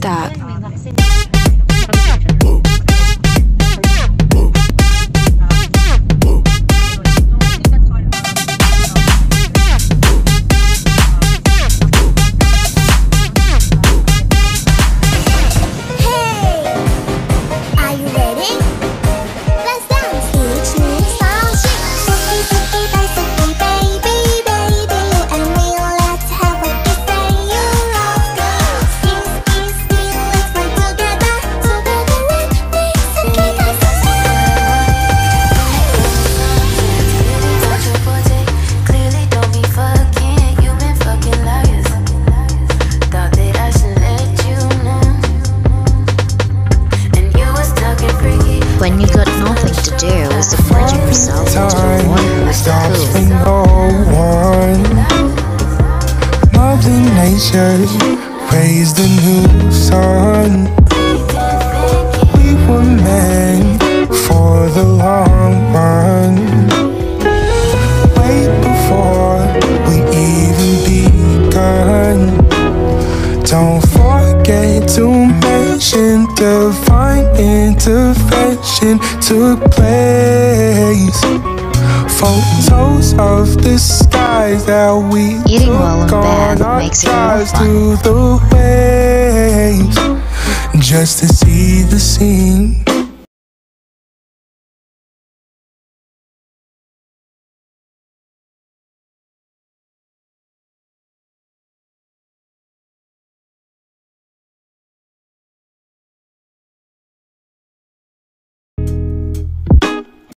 start. To do, submerging yourself into the water is stops for no one. Mother Nature raised a new sun. We were meant for the long mention divine intervention took place. Photos of the skies that we Eating well in took on our makes it more drives through the waves, just to see the scene